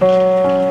Música